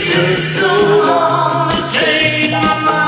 Just so long. Take my mind.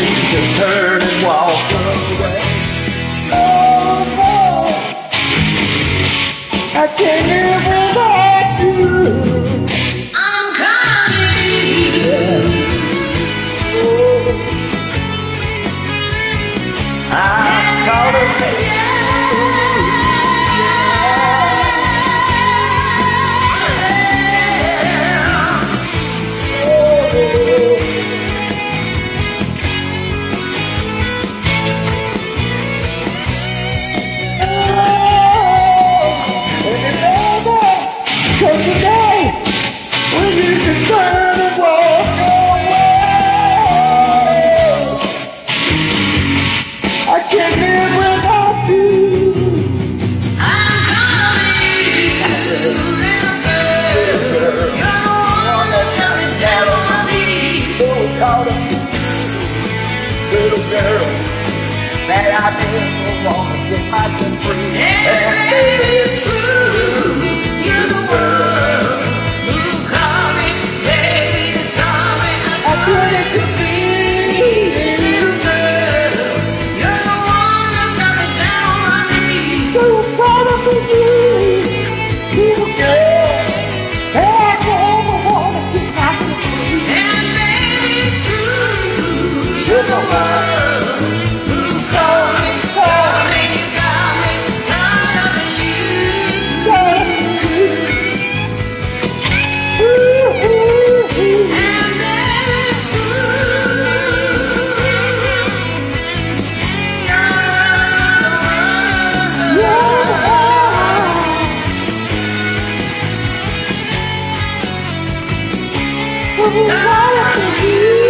reason to turn and walk away. Oh, no, I can't live without you. Everything is true. You're the one who caught me day to day. I couldn't compete. You're the one got me down on knees. You, you girl. True. You're the one. What about you?